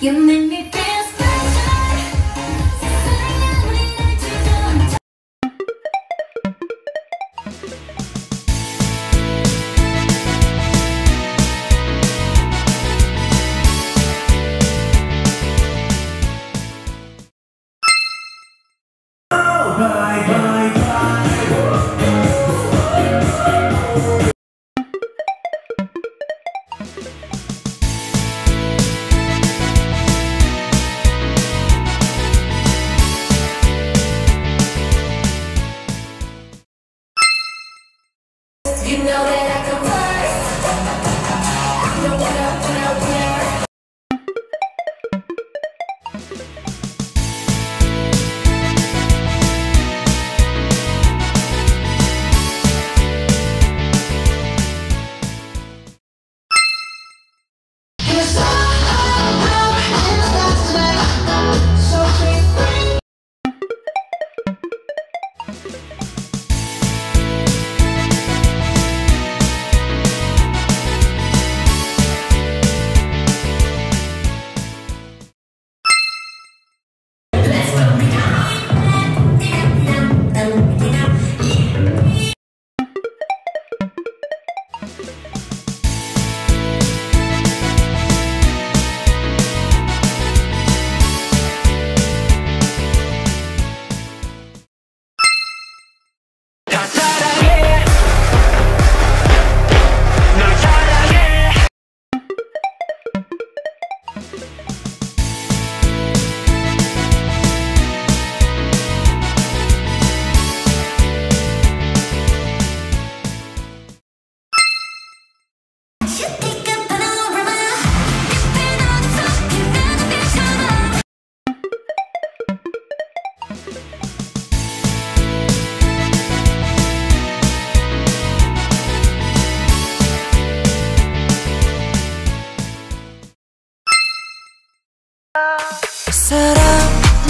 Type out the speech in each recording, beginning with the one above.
You make me feel You know that.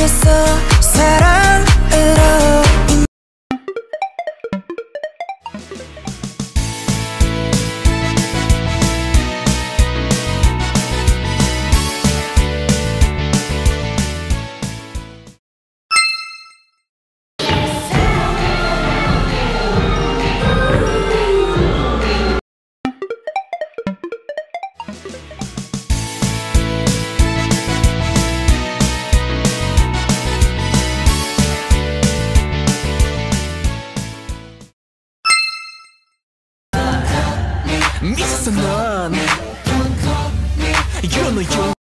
so キロの4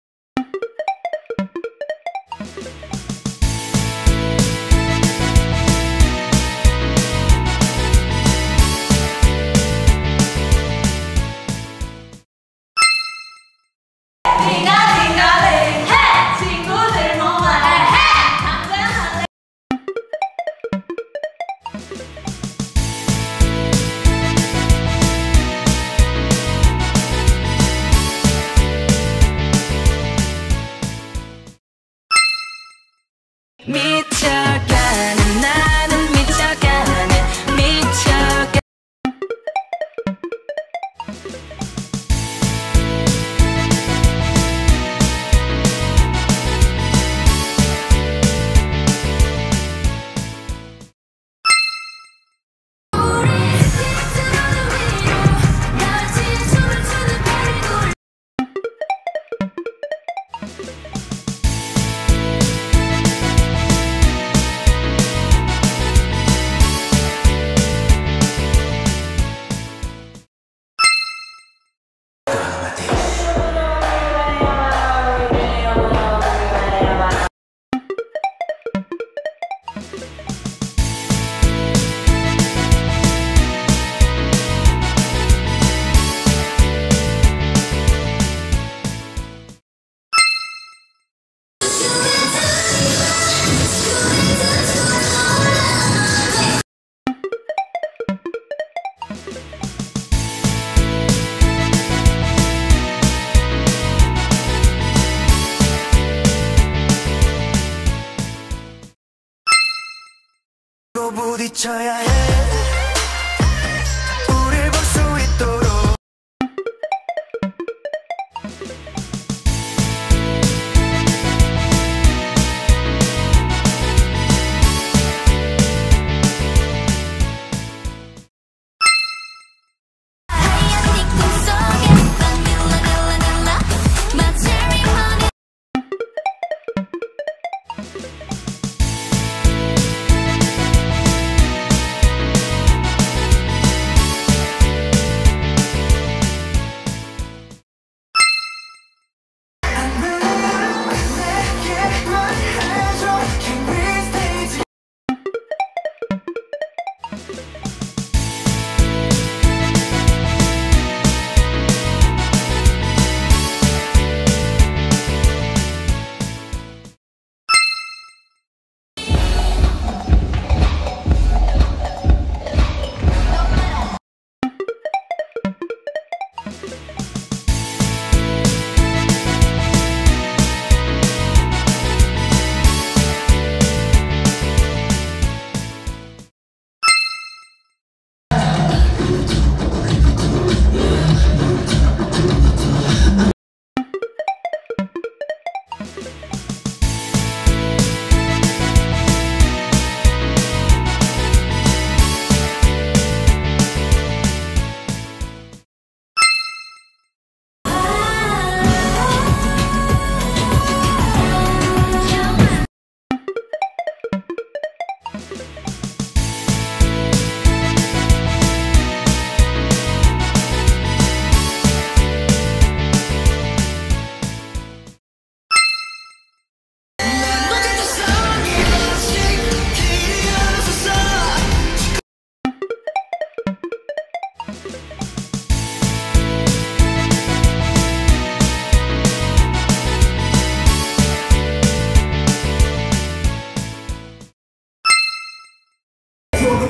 부딪혀야 해.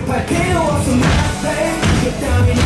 I But here was my face, you're dying